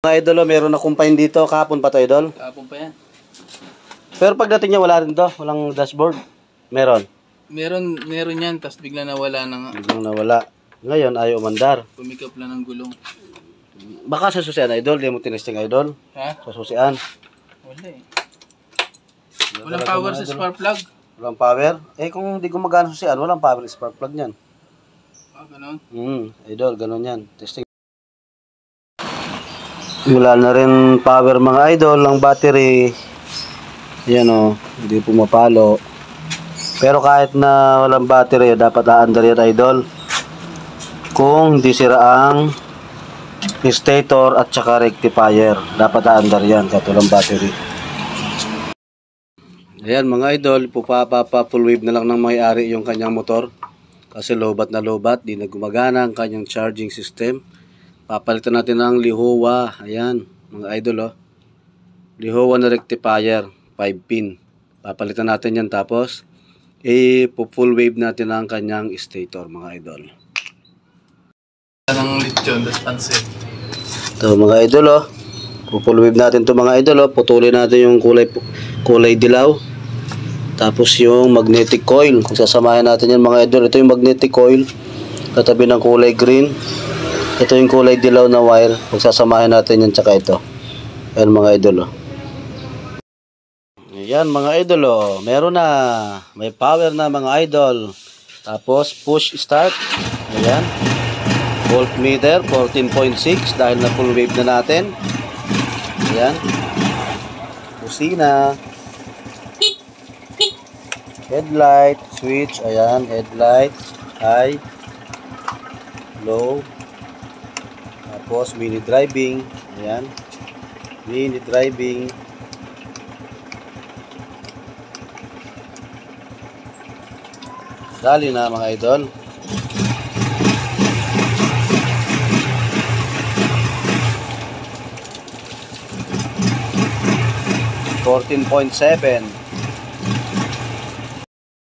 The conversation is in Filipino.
Mga idol, oh, meron akong pain dito. Kahapon pa to, idol. Kapon pa yan. Pero pagdating niya, wala rin to. Walang dashboard. Meron. Meron, meron yan, tapos bigla nawala na nga. Biglang nawala. Ngayon, ayaw umandar. Pumikap lang ng gulong. Baka sa susian, idol. Di mo tinesting, idol. Ha? Sa susian. Wala eh. Walang power sa spark plug. Walang power. Eh, kung hindi gumagana sa susian, walang power sa spark plug niyan. Ah, ganun. Hmm, idol, ganun yan. Testing. Wala na rin power mga idol, ang battery. Yan o, hindi pumapalo. Pero kahit na walang battery, dapat aandar yan idol. Kung hindi sira ang stator at saka rectifier, dapat aandar yan kahit walang battery. Ayan mga idol, pupapapa full wave na lang ng may-ari yung kanyang motor. Kasi lobat na lobat, di na gumagana ang kanyang charging system. Papalitan natin ng Lihowa. Ayan, mga idol oh. Lihowa na rectifier, 5 pin. Papalitan natin yan tapos i-full wave natin ang kanyang stator, mga idol. Ng lechon, tapos pansit. Ito mga idol oh. Full wave natin to mga idol oh. Putulin natin yung kulay kulay dilaw. Tapos yung magnetic coil. Kung sasamahin natin yan mga idol. Ito yung magnetic coil. Katabi ng kulay green. Ito yung kulay dilaw na wire. Kung sasamahin natin yan tsaka ito. Ayan mga idol oh. Ayan mga idol oh. Meron na. May power na mga idol. Tapos push start. Ayan. Voltmeter 14.6 dahil na full wave na natin. Ayan. Busina. Headlight, switch, ayan, headlight, high, low. Tapos mini driving, ayan. Mini driving. Dali na mga idol. Fourteen point seven.